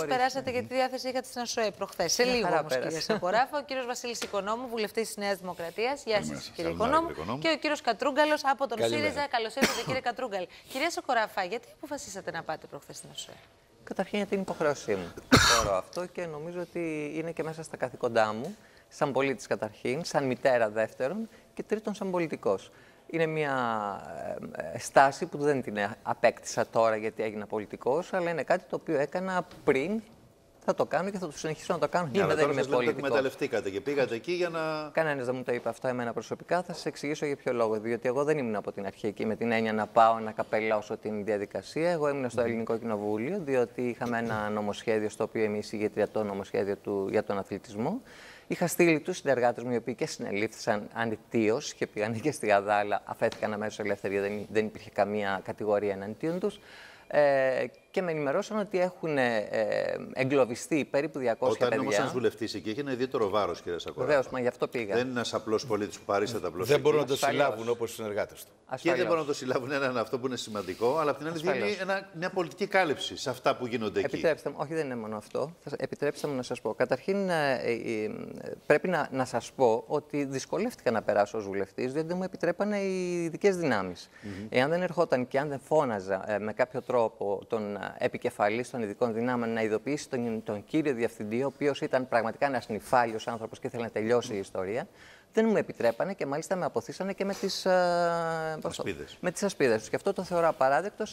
Πώ περάσατε και τη διάθεση είχατε στην ΑΣΟΕ προχθές. Σε λίγο όμως, κύριε Σακοράφα. Ο κύριος Βασίλης Οικονόμου, βουλευτής της Νέας Δημοκρατίας. Γεια σας, κύριε Οικονόμου. Και ο κύριος Κατρούγκαλος από τον ΣΥΡΙΖΑ. Καλώς ήρθατε, κύριε Κατρούγκαλ. Κυρία Σακοράφα, γιατί αποφασίσατε να πάτε προχθές στην ΑΣΟΕ. Καταρχήν για την υποχρέωσή μου. Θεωρώ αυτό και νομίζω ότι είναι και μέσα στα καθήκοντά μου, σαν πολίτης καταρχήν, σαν μητέρα δεύτερον και τρίτον σαν πολιτικός. Είναι μια ε, ε, στάση που δεν την απέκτησα τώρα γιατί έγινα πολιτικός, αλλά είναι κάτι το οποίο έκανα πριν θα το κάνω και θα το συνεχίσω να το κάνω. Ναι, αλλά δεν είμαι πολιτικός. εκμεταλλευτήκατε και πήγατε εκεί για να. Κανένας δεν μου το είπε αυτό εμένα προσωπικά. Θα σας εξηγήσω για ποιο λόγο. Διότι εγώ δεν ήμουν από την αρχή εκεί με την έννοια να πάω να καπελώσω την διαδικασία. Εγώ ήμουν στο Ελληνικό Κοινοβούλιο, διότι είχαμε ένα νομοσχέδιο στο οποίο είμαι εισηγήτρια το νομοσχέδιο του, για τον αθλητισμό. Είχα στείλει τους συνεργάτες μου, οι οποίοι και συνελήφθησαν ανοιχτίω και πήγαν και στη Γαδάλα, αφέθηκαν αμέσως ελεύθεροι, δεν, δεν υπήρχε καμία κατηγορία εναντίον τους. Ε, και με ενημερώσαν ότι έχουν ε, εγκλωβιστεί περίπου 200 Όταν παιδιά. Όταν όμως ένας βουλευτής εκεί έχει ένα ιδιαίτερο βάρος, κύριε Σακορά. Βεβαίως, μα γι' αυτό πήγα. Δεν είναι ένας απλός πολίτης που παρήσεται απλώς. Δεν μπορούν να το συλλάβουν όπως οι συνεργάτες του. Και δεν μπορούν να το συλλάβουν έναν αυτό που είναι σημαντικό, αλλά απ' την άλλη δίνει ένα, μια πολιτική κάλυψη σε αυτά που γίνονται εκεί. Επιτρέψτε μου, όχι δεν είναι μόνο αυτό. Επιτρέψτε μου να σας πω. Καταρχήν, ε, ε, πρέπει να, να σας πω ότι δυσκολεύτηκα να περάσω ως βουλευτής, διότι δεν μου επιτρέπανε οι ειδικές δυνάμεις. Mm -hmm. Εάν δεν ερχόταν και αν δεν φώναζα με κάποιο τρόπο τον επικεφαλής των ειδικών δυνάμεων να ειδοποιήσει τον, τον κύριο διευθυντή, ο οποίος ήταν πραγματικά ένας νυφάλιος άνθρωπος και ήθελε να τελειώσει η ιστορία, δεν μου επιτρέπανε και μάλιστα με αποθήσανε και με τις ασπίδες ασπίδες τους. Και αυτό το θεωρώ απαράδεκτο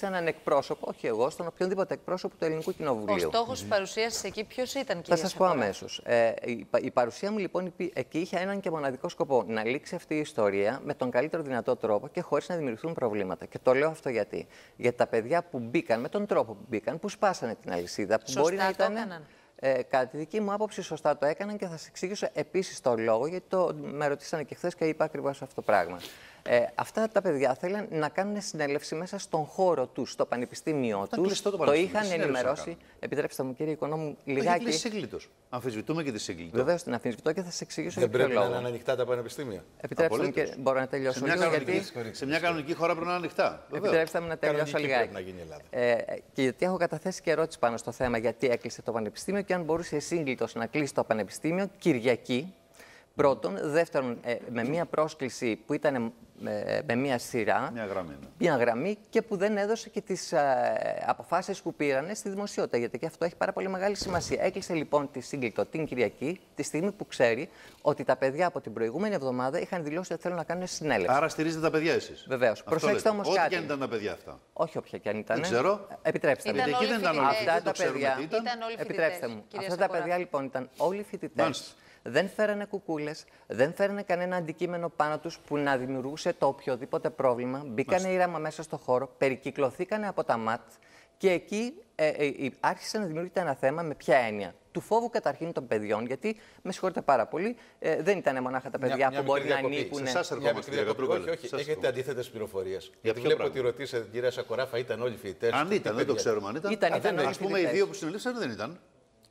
σε έναν εκπρόσωπο, όχι εγώ, στον οποιονδήποτε εκπρόσωπο του Ελληνικού Κοινοβουλίου. Ο στόχος της παρουσίασης εκεί ποιος ήταν, κύριε Θα σας πω αμέσως. Ε, η, η, παρουσία μου λοιπόν εκεί είχε έναν και μοναδικό σκοπό. Να λήξει αυτή η ιστορία με τον καλύτερο δυνατό τρόπο και χωρίς να δημιουργηθούν προβλήματα. Και το λέω αυτό γιατί. Γιατί τα παιδιά που μπήκαν με τον τρόπο που μπήκαν, που σπάσανε την αλυσίδα, που Σωστά μπορεί να ήταν. Έκαναν. Ε, κατά τη δική μου άποψη, σωστά το έκαναν και θα σας εξηγήσω επίσης το λόγο, γιατί το, με ρωτήσανε και χθες και είπα ακριβώς αυτό το πράγμα. Ε, αυτά τα παιδιά θέλουν να κάνουν συνέλευση μέσα στον χώρο τους, στο πανεπιστήμιο τους. Το, το είχαν ενημερώσει. Επιτρέψτε μου, κύριε Οικονόμου, λιγάκι. Είναι σύγκλιτο. Αμφισβητούμε και τη σύγκλιτο. Βεβαίως την αμφισβητώ και θα σα εξηγήσω Δεν για ποιο πρέπει λόγο. να είναι ανοιχτά τα πανεπιστήμια. Επιτρέψτε μου, και μπορώ να τελειώσω σε μια, λίγο, κανονική, γιατί... σε μια κανονική χώρα πρέπει να είναι ανοιχτά. Επιτρέψτε μου να τελειώσω λιγάκι. Να γίνει η Ελλάδα. Ε, και γιατί έχω καταθέσει και ερώτηση πάνω στο θέμα γιατί έκλεισε το πανεπιστήμιο και αν μπορούσε σύγκλιτο να κλείσει το πανεπιστήμιο Κυριακή. Πρώτον. Δεύτερον, ε, με μια πρόσκληση που ήταν με, με μια σειρά, μια γραμμή, ναι. μια γραμμή και που δεν έδωσε και τις ε, αποφάσεις που πήραν στη δημοσιότητα, γιατί και αυτό έχει πάρα πολύ μεγάλη σημασία. Έκλεισε λοιπόν τη σύγκλιτο την Κυριακή, τη στιγμή που ξέρει ότι τα παιδιά από την προηγούμενη εβδομάδα είχαν δηλώσει ότι θέλουν να κάνουν συνέλευση. Άρα στηρίζετε τα παιδιά εσείς. Βεβαίως. Προσέξτε όμως κάτι. Ό,τι και αν ήταν τα παιδιά αυτά. Όχι όποια και αν ήταν. Δεν ξέρω. Επιτρέψτε μου. Γιατί εκεί δεν ήταν όλοι Αυτά τα παιδιά. Ήταν όλοι Επιτρέψτε μου. Αυτά τα παιδιά λοιπόν ήταν όλοι φοιτητές. Μάλιστα. Δεν φέρανε κουκούλες, δεν φέρανε κανένα αντικείμενο πάνω τους που να δημιουργούσε το οποιοδήποτε πρόβλημα. Μπήκανε ήρεμα μέσα στο χώρο, περικυκλωθήκανε από τα ΜΑΤ και εκεί ε, ε, ε, άρχισε να δημιουργείται ένα θέμα με ποια έννοια. Του φόβου καταρχήν των παιδιών, γιατί με συγχωρείτε πάρα πολύ, ε, δεν ήταν μονάχα τα παιδιά μια, που μια μπορεί να διακοπή. ανήκουν. Σε εσάς Μια ερχόμαστε, μικρή κύριε διακοπή. Κατρούγκαλε. Όχι, όχι. Σας Έχετε ερχόμαστε. αντίθετες πληροφορίες. Για Γιατί ποιο βλέπω πράγμα; ότι ρωτήσατε, κυρία Σακοράφα, ήταν όλοι φοιτητές. Αν ήταν, δεν το ξέρουμε αν ήταν. Ήταν, Α, ήταν δεν- όλοι Ας πούμε οι φοιτητές. δύο που συνελήφθησαν δεν ήταν.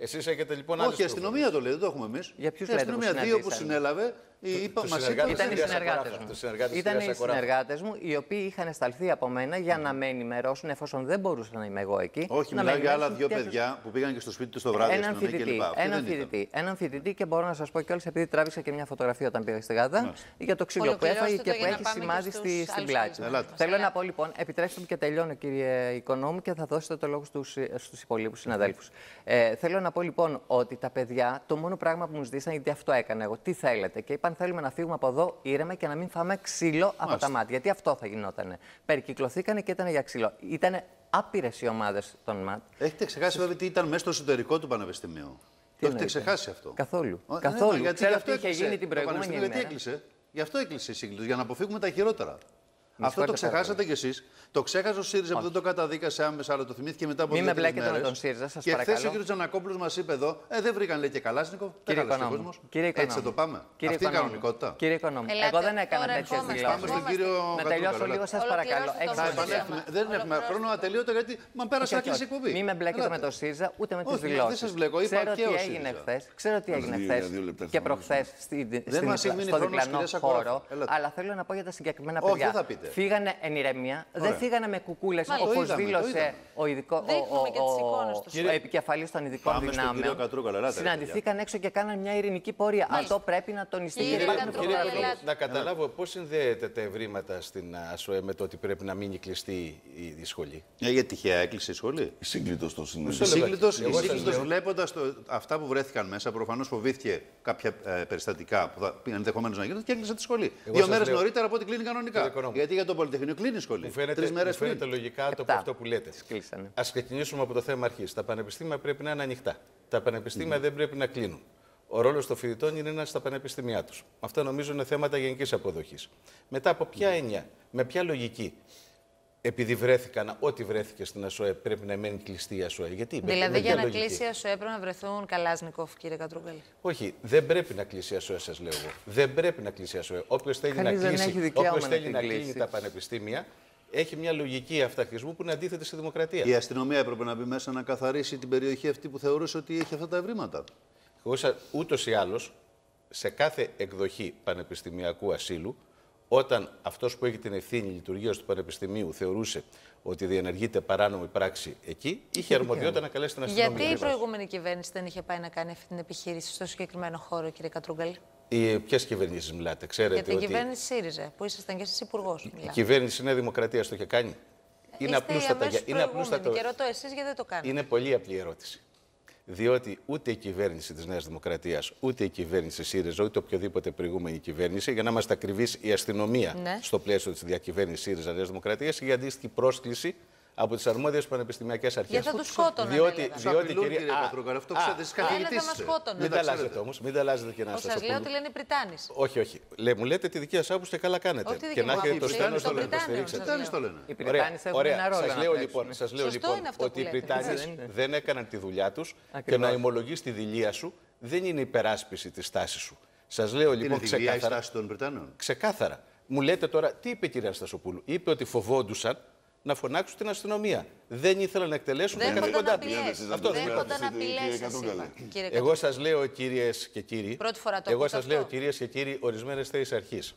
Εσείς έχετε λοιπόν Όχι, η αστυνομία το λέει, δεν το έχουμε εμείς. Για ποιους Η λέτε που αστυνομία δύο που συναντήσανε; συνέλαβε, είπα, τους μας συνεργάτες είπαν. Ήταν οι κυρία συνεργάτες Σακοράφα, μου. τους συνεργάτες της Ήταν κυρίας οι Σακοράφα. συνεργάτες μου, οι οποίοι είχαν σταλθεί από μένα για να με ενημερώσουν, εφόσον δεν μπορούσα να είμαι εγώ εκεί. Όχι, να με μιλάω για άλλα ενημερώσουν δύο τι άκουσαν. παιδιά που πήγαν και στο σπίτι τους το βράδυ. Έναν αστυνομία φοιτητή, κλπ. Αυτή έναν δεν ήταν. φοιτητή, έναν φοιτητή και μπορώ να σας πω κιόλας επειδή τράβησα και μια φωτογραφία όταν πήγα στη Γάδα Μάλιστα. για το ξύλο που έφαγε Ολοκληρώστε και το που για να έχει πάμε και σημάδι στους στη, στην άλλους πλάτη. φίλους Ελάτε. μας. Θέλω Έλα. να πω λοιπόν, επιτρέψτε μου και τελειώνω κύριε Οικονόμου και θα δώσετε το λόγο στους, στους υπολείπους συναδέλφους. Ε, θέλω να πω λοιπόν ότι τα παιδιά το μόνο πράγμα που μου ζητήσαν, γιατί αυτό έκανα εγώ, τι θέλετε. Και είπαν θέλουμε να φύγουμε από εδώ ήρεμα και να μην φάμε ξύλο από Μάλιστα. τα μάτια. Γιατί αυτό θα γινότανε. Περικυκλωθήκανε και ήταν για ξύλο. Ήταν άπειρες οι ομάδες των ΜΑΤ. Έχετε ξεχάσει βέβαια τι ήταν μέσα στο εσωτερικό του Πανεπιστημίου. Το έχετε εννοείται; ξεχάσει αυτό; Καθόλου. Ω, ναι, Καθόλου. ναι, γιατί Ξέρω γι' αυτό τι είχε έκλεισε γίνει την το προηγούμενη Πανεπιστήμιο, ημέρα. Γιατί έκλεισε; Γι' αυτό έκλεισε η σύγκληση, για να αποφύγουμε τα χειρότερα. Αυτό το συγχωρείτε πάρα ξεχάσατε κι εσείς. Το ξέχασε ο ΣΥΡΙΖΑ που δεν το καταδίκασε άμεσα, αλλά το θυμήθηκε μετά από Μην με δύο-τρεις μπλέκετε με μέρες. τον ΣΥΡΙΖΑ, σας Και χθες παρακαλώ. ο κ. Τζανακόπουλος μας είπε εδώ, ε, δεν βρήκαν λέει και Καλάσνικο. Κύριε Δεν χάλασε ο Οικονόμου, κόσμος. κύριε Έτσι θα Οικονόμου, το πάμε. κύριε Αυτή είναι η Οικονόμου, κανονικότητα. Κύριε Οικονόμου, Ελάτε, εγώ δεν έκανα τώρα τέτοιες ερχόμαστε. δηλώσεις. Πάμε στον κύριο Να τελειώσω Κατρούγκαλο. λίγο, σας Ολοκληρώστε παρακαλώ. το Έχεις θέμα. δίκιο. Επανέλθουμε. Δεν έχουμε χρόνο να τελειώτε γιατί μα πέρασε να Όχι, κλείσει η όχι. εκπομπή. Μην με μπλέκετε με Ελάτε. το ΣΥΡΙΖΑ ούτε με τις Όχι, δεν δηλώσεις. σας μπλέκω. Είπα Ξέρω και τι ο έγινε ΣΥΡΙΖΑ. χθες. Ξέρω τι έγινε δύο- χθες για δύο λεπτά και θα προχθές μας έχει μείνει στο χρόνος, διπλανό κυρία Σακοράφα. χώρο. Έλατε. Αλλά θέλω να πω για τα συγκεκριμένα Όχι, παιδιά. Δεν θα πείτε. Φύγανε εν ηρεμία, δεν φύγανε με κουκούλες όπως δήλωσε ο, ειδικό, ο, ο, ο, επικεφαλής των ειδικών δυνάμεων. Συναντηθήκαν έξω και κάναν μια ειρηνική πορεία. Αυτό πρέπει να τονιστεί. Κύριε, να καταλάβω πώς συνδέεται τα ευρήματα στην ΑΣΟΕ με το ότι πρέπει να μείνει κλειστή η σχολή. Ε, γιατί τυχαία έκλεισε η σχολή; Σύγκλιτο το συνέβη. Σύγκλιτο βλέποντας αυτά που βρέθηκαν μέσα, προφανώς φοβήθηκε κάποια ε, περιστατικά που θα ενδεχομένως να γίνονται και έκλεισε τη σχολή. Δύο μέρες νωρίτερα από ό,τι κλείνει κανονικά. Γιατί για το Πολυτεχνείο κλείνει η σχολή. Μου φαίνεται, Τρεις μέρες μου φαίνεται λογικά το αυτό που λέτε. Α ξεκινήσουμε από το θέμα αρχής. Τα πανεπιστήμια πρέπει να είναι ανοιχτά. Τα πανεπιστήμια mm. δεν πρέπει να κλείνουν. Ο ρόλος των φοιτητών είναι να στα πανεπιστήμια τους. Αυτό νομίζω είναι θέματα γενικής αποδοχής. Μετά από ποια έννοια, με ποια λογική επειδή βρέθηκαν, ό,τι βρέθηκε στην ΑΣΟΕ πρέπει να μένει κλειστή η ΑΣΟΕ. Γιατί, δηλαδή για να λογική. κλείσει η ΑΣΟΕ πρέπει να βρεθούν Καλάσνικοφ, κύριε Κατρούγκαλη. Όχι, δεν πρέπει να κλείσει η ΑΣΟΕ, σας λέω εγώ. Δεν πρέπει να κλείσει η ΑΣΟΕ. Όποιος θέλει να κλείσει, όποιος θέλει να, κλείσει τα πανεπιστήμια, έχει μια λογική αυταρχισμού που είναι αντίθετη στη δημοκρατία. Η αστυνομία έπρεπε να μπει μέσα να καθαρίσει την περιοχή αυτή που θεωρούσε ότι έχει αυτά τα ευρήματα. Ούτως ή άλλως, σε κάθε εκδοχή πανεπιστημιακού ασύλου, όταν αυτός που έχει την ευθύνη λειτουργίας του Πανεπιστημίου θεωρούσε ότι διενεργείται παράνομη πράξη εκεί, είχε αρμοδιότητα να καλέσει την αστυνομία. Γιατί η προηγούμενη κυβέρνηση δεν είχε πάει να κάνει αυτή την επιχείρηση στο συγκεκριμένο χώρο, κύριε Κατρούγκαλη; Ποιες κυβερνήσεις μιλάτε, ξέρετε. Για την ότι... κυβέρνηση ΣΥΡΙΖΑ, που ήσασταν και εσείς υπουργός. Η κυβέρνηση Νέα Δημοκρατία το είχε κάνει; Είναι απλούστατα. Είναι απλούστατα. Και ρωτώ εσείς γιατί δεν το κάνετε; Είναι πολύ απλή ερώτηση διότι ούτε η κυβέρνηση της Νέας Δημοκρατίας, ούτε η κυβέρνηση ΣΥΡΙΖΑ, ούτε οποιοδήποτε προηγούμενη κυβέρνηση, για να είμαστε ακριβείς, η αστυνομία ναι. στο πλαίσιο της διακυβέρνησης ΣΥΡΙΖΑ Νέα Δημοκρατίας, είχε αντίστοιχη πρόσκληση από τις αρμόδιες πανεπιστημιακές αρχές. Γιατί θα τους σκότωνε. Διότι, διότι κύριε Κατρούγκαρ, αυτό ξέρετε, εσεί καθηγητή. Μην τα αλλάζετε όμως, μην τα αλλάζετε και να σας Σας λέω ότι λένε οι Πριτάνη. Όχι, όχι. Λέ, μου λέτε τη δική σας άποψη και καλά κάνετε. Και να έχετε το στένος στο λένε. Οι Πριτάνη έχουν ένα ρόλο. Σας λέω λοιπόν, λοιπόν ότι οι Πριτάνη δεν έκαναν τη δουλειά τους και να ημολογεί τη δηλία σου δεν είναι υπεράσπιση της τάση σου. Σας λέω λοιπόν ξεκάθαρα. Ξεκάθαρα. Μου λέτε τώρα, τι είπε η κυρία Στασοπούλου. Είπε ότι φοβόντουσαν να φωνάξουν την αστυνομία. Δεν ήθελαν να εκτελέσουν τα καθήκοντά του. Αυτός δεν να Εγώ σας λέω, κυρίε και κύριοι, Πρώτη φορά το εγώ σας λέω, κυρίες και κύριοι, ορισμένες θέσεις αρχής.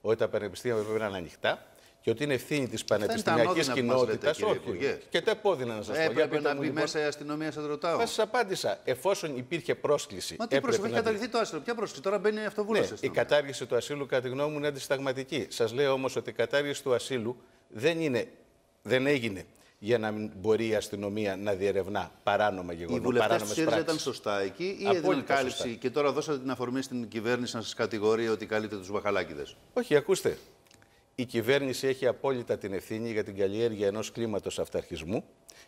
Ότι τα πανεπιστήμια πρέπει να είναι ανοιχτά και ότι είναι ευθύνη της πανεπιστημιακής κοινότητας. Όχι. Και τα επώδυνα να σας πω. Έπρεπε να μπει μέσα η αστυνομία, σας ρωτάω. Θα σα απάντησα. Εφόσον υπήρχε πρόσκληση. Μα τι πρόσκληση, έχει καταργηθεί το άσυλο. Ποια πρόσκληση, τώρα μπαίνει αυτοβούλος. η κατάργηση του ασύλου, κατά τη γνώμη μου, είναι αντισταγματική. Σας λέω όμως ότι η κατάργηση του ασύλου δεν είναι δεν έγινε για να μπορεί η αστυνομία να διερευνά παράνομα γεγονότα. Οι βουλευτέ της ΣΥΡΙΖΑ ήταν σωστά εκεί ή έδιναν κάλυψη; και τώρα δώσατε την αφορμή στην κυβέρνηση να σας κατηγορεί ότι καλείτε τους βαχαλάκιδε. Όχι, ακούστε. Η κυβέρνηση έχει απόλυτα την ευθύνη για την καλλιέργεια ενός κλίματος αυταρχισμού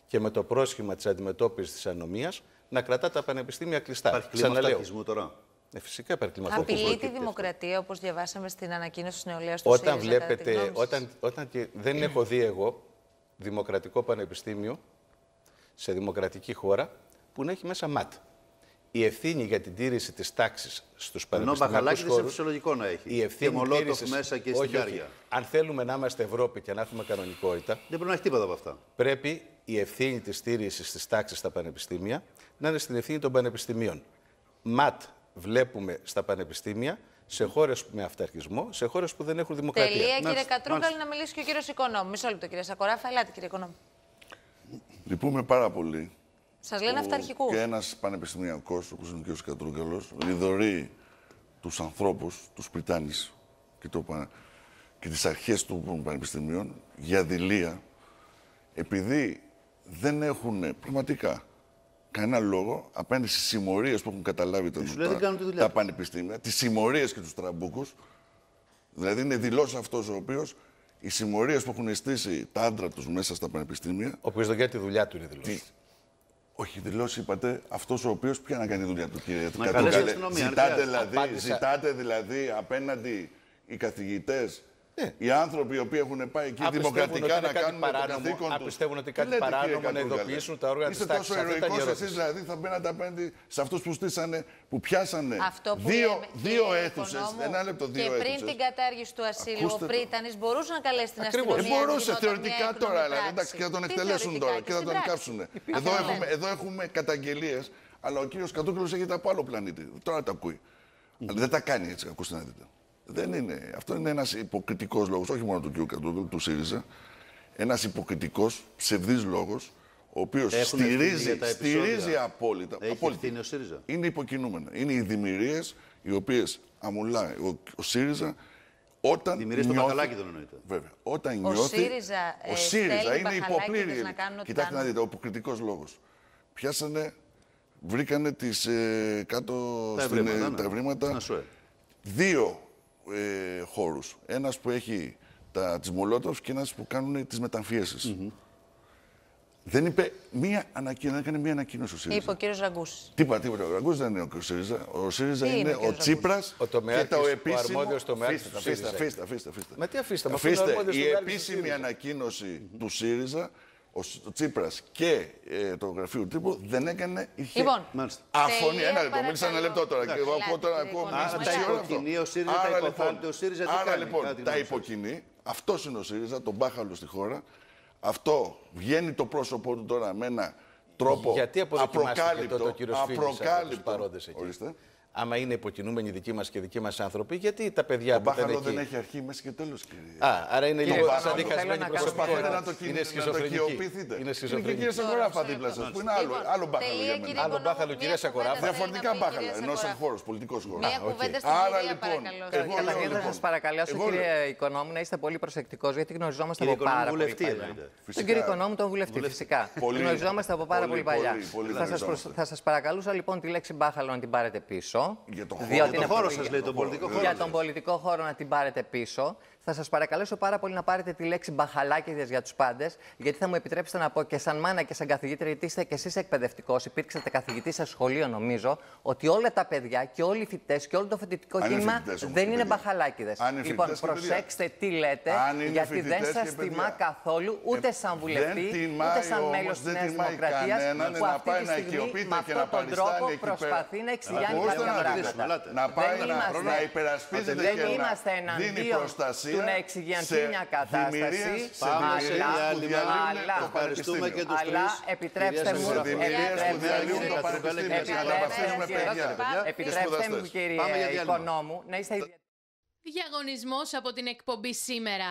και με το πρόσχημα της αντιμετώπισης της ανομίας να κρατά τα πανεπιστήμια κλειστά. Υπάρχει κλίμα αυταρχισμού τώρα; Ε, φυσικά υπάρχει κλίμα Απειλεί τη δημοκρατία, όπως διαβάσαμε στην ανακοίνωση της νεολαίας του Όταν βλέπετε, όταν, όταν και δεν έχω δει εγώ δημοκρατικό πανεπιστήμιο σε δημοκρατική χώρα που να έχει μέσα ΜΑΤ. Η ευθύνη για την τήρηση της τάξης στους πανεπιστημιακούς χώρους. είναι φυσιολογικό να έχει. Η ευθύνη και τήρησης... μέσα και στην όχι, Αν θέλουμε να είμαστε Ευρώπη και να έχουμε κανονικότητα. Δεν πρέπει να έχει τίποτα από αυτά. Πρέπει η ευθύνη της τήρησης της τάξης στα πανεπιστήμια να είναι στην ευθύνη των πανεπιστημίων. ΜΑΤ βλέπουμε στα πανεπιστήμια σε χώρες με αυταρχισμό, σε χώρες που δεν έχουν δημοκρατία. Τελεία, κύριε Κατρούγκαλ, να μιλήσει και ο κύριος Οικονόμου. Μισό λεπτό, κύριε Σακοράφα. Ελάτε, κύριε Οικονόμου. Λυπούμε πάρα πολύ. Σας λένε αυταρχικούς. Και ένας πανεπιστημιακός, όπω είναι ο κ. Κατρούγκαλος, λιδωρεί τους ανθρώπους, τους Πριτάνης και, το, και τις αρχές των πανεπιστημίων για δηλία, επειδή δεν έχουν πραγματικά κανένα λόγο απέναντι στις συμμορίες που έχουν καταλάβει τα, τα, τα πανεπιστήμια, τις συμμορίες και τους τραμπούκους. Δηλαδή, είναι δηλώσεις αυτός ο οποίος οι συμμορίες που έχουν στήσει τα άντρα τους μέσα στα πανεπιστήμια. Ο οποίος δεν κάνει τη δουλειά του είναι δηλώσεις. Όχι, δηλώσεις είπατε αυτός ο οποίος πια να κάνει τη δουλειά του, κύριε Κατρούγκαλε. Ζητάτε, δηλαδή, ζητάτε δηλαδή απέναντι οι καθηγητές ναι. Οι άνθρωποι οι οποίοι έχουν πάει εκεί δημοκρατικά να κάνουν παράνομο, το καθήκον τους. πιστεύουν ότι κάτι παράνομο να ειδοποιήσουν τα όργανα της τάξης. Είστε τόσο ερωικός εσείς δηλαδή θα μπαίνατε απέναντι σε αυτούς που στήσανε, που πιάσανε δύο, δύο αίθουσες, ένα λεπτό δύο Και πριν την κατάργηση του ασύλου, ο Πρίτανης μπορούσε να καλέσει την αστυνομία. Δεν μπορούσε θεωρητικά τώρα, δηλαδή, εντάξει, και θα τον εκτελέσουν τώρα και θα τον κάψουν. Εδώ έχουμε καταγγελίες, αλλά ο κύριος Κατούκλος έχετε από άλλο πλανήτη. Τώρα τα ακούει. Αλλά δεν τα κάνει έτσι, ακούστε να δείτε. Δεν είναι. Αυτό είναι ένας υποκριτικός λόγος, όχι μόνο του κ. Κατρούγκαλου, του ΣΥΡΙΖΑ. Ένας υποκριτικός, ψευδής λόγος, ο οποίος στηρίζει, στηρίζει απόλυτα. Έχει απόλυτα. ο ΣΥΡΙΖΑ. Είναι υποκινούμενα. Είναι οι δημιουργίες οι οποίες αμουλάει ο, ο ΣΥΡΙΖΑ όταν Δημιουργίες στο Μπαχαλάκι δεν εννοείται. Βέβαια. Όταν ο νιώθει. ΣΥΡΙΖΑ, ο ε, ΣΥΡΙΖΑ είναι υποπλήρη. Κοιτάξτε να δείτε, ο υποκριτικός λόγος. Πιάσανε, βρήκανε τις, ε, κάτω τα στην, ευρήματα, ε, ναι. τα ευρήματα δύο ε, χώρους. Ένας που έχει τα, τις Μολότοφ και ένας που κάνουν τις μεταμφιέσεις. Δεν είπε μία ανακοίνωση, έκανε μία ανακοίνωση ο ΣΥΡΙΖΑ. Είπε ο κύριος Ραγκούση. Τίποτα, τίποτα. Ο Ραγκούς δεν είναι ο ΣΥΡΙΖΑ. Ο ΣΥΡΙΖΑ Τι είναι είναι ο ο κύριος Τσίπρας Ο και τομεάρχης, το ο επίσημο. αρμόδιος τομεάρχης Αφήστε, του αφήστε, ΣΥΡΙΖΑ. αφήστε, αφήστε, αφήστε. Μα τι αφήστε, μα αυτό είναι ο Αφήστε, αρμόδιος η τομεάρχης του επίσημη ΣΥΡΙΖΑ. ανακοίνωση του ΣΥΡΙΖΑ, ο, Σ- ο Τσίπρας και ε, το γραφείο του τύπου δεν έκανε. Είχε Λοιπόν, Μάλιστα. Αφωνή, τελεία, ένα λεπτό, μίλησα ένα παρακαλώ. λεπτό τώρα. Και εγώ Εντάξει. ακούω τώρα. Ελάτε, ακούω κύριε μισή Άρα Κονάκη. τα ώρα υποκινεί αυτό. ο ΣΥΡΙΖΑ, τα Άρα, υποθάλπτει ο ΣΥΡΙΖΑ, τι Άρα κάνει, λοιπόν, κατά τη τα γνώμη σας. υποκινεί. Αυτός είναι ο ΣΥΡΙΖΑ, τον μπάχαλο στη χώρα. Αυτό βγαίνει το πρόσωπό του τώρα με ένα τρόπο Γιατί αποδοκιμάστηκε απροκάλυπτο. τότε ο κύριος Φίλης από τους απροκάλυπτο. παρόντες εκεί; Ορίστε. Άμα είναι υποκινούμενοι δικοί μας και δικοί μας άνθρωποι, γιατί τα παιδιά Ο που ήταν μπάχαλο εκεί. δεν έχει αρχή, μέση και τέλος, κύριε. Α, άρα είναι Κύριε λίγο Μπάχαλο, σαν διχασμένη θέλω να κάνω Προσπαθείτε προσωπικότητα. να το, Είναι κινη... να το σχιζοφρενική. οικειοποιηθείτε. Είναι Είναι και η σχιζοφρενική. κυρία Σακοράφα δίπλα σας, που είναι άλλο, Λοιπόν, άλλο μπάχαλο τελεία, για κύριε μένα. Άλλο Οικονόμου, μπάχαλο, μία κυρία Σακοράφα. κουβέντα θέλει Διαφορετικά να πει η μπάχαλα. κυρία Ενώ σαν Σακοράφα. χώρο, πολιτικός χώρο. Μία κουβέντα στην Άρα κυρία, λοιπόν, παρακαλώ. εγώ λέω Καταρχήν θα λοιπόν, σας παρακαλέσω, εγώ κύριε Οικονόμου, να είστε πολύ προσεκτικός γιατί γνωριζόμαστε Κύριε από πάρα Οικονόμου, πολύ βουλευτή παλιά. εννοείται. Τον Φυσικά. κύριο Οικονόμου, τον βουλευτή, φυσικά. Πολύ. Γνωριζόμαστε από πάρα Πολύ, πολύ παλιά. πολύ, πολύ θα, σας προσ... γνωριζόμαστε. θα σας παρακαλούσα λοιπόν τη λέξη μπάχαλο να την πάρετε πίσω. Για τον χώρο. διότι Για είναι το χώρο πολύ- σας λέει, τον πολιτικό χώρο. για σας. τον πολιτικό χώρο να την πάρετε πίσω. Θα σας παρακαλέσω πάρα πολύ να πάρετε τη λέξη μπαχαλάκιδε για τους πάντες, γιατί θα μου επιτρέψετε να πω και σαν μάνα και σαν καθηγήτρια, γιατί είστε και εσείς εκπαιδευτικός, υπήρξατε καθηγητή σε σχολείο νομίζω, ότι όλα τα παιδιά και όλοι οι φοιτητές και όλο το φοιτητικό Αν είναι κίνημα φοιτητές όμως δεν και είναι παιδιά. μπαχαλάκιδε. Αν είναι Λοιπόν, φοιτητές και παιδιά. προσέξτε τι λέτε, Αν είναι γιατί δεν φοιτητές σας και παιδιά. τιμά καθόλου ούτε Ε, σαν δεν βουλευτή, τιμάει ούτε σαν όμως, μέλο της δεν Νέας τιμάει Δημοκρατίας κανέναν που να αυτή πάει τη να στιγμή οικειοποιείται με και αυτόν να τον παριστάνει τρόπο εκεί πέρα. προσπαθεί να εξηγιάνει Ακούστε κάποια να πράγματα. δείτε, Ελάτε. Να πάει Δεν να, είμαστε- να υπερασπίζεται Δεν και να είμαστε δίνει εναντίον προστασία του να εξηγιανθεί σε μια κατάσταση. δημιουργίες, σε Πάμε σε δημιουργίες μια που άλλη διαλύουν αλλά- το Ευχαριστούμε και πανεπιστήμιο. τους Αλλά τρεις. επιτρέψτε Κυρία μου, Σε Σακοράφα. δημιουργίες που επιτρέψτε διαλύουν μου, το πανεπιστήμιο για να επιτρέψτε μαθαίνουμε μου, παιδιά. επιτρέψτε μου σπουδαστές. κύριε Πάμε για διάλειμμα. Οικονόμου να είστε Διαγωνισμός από την εκπομπή σήμερα.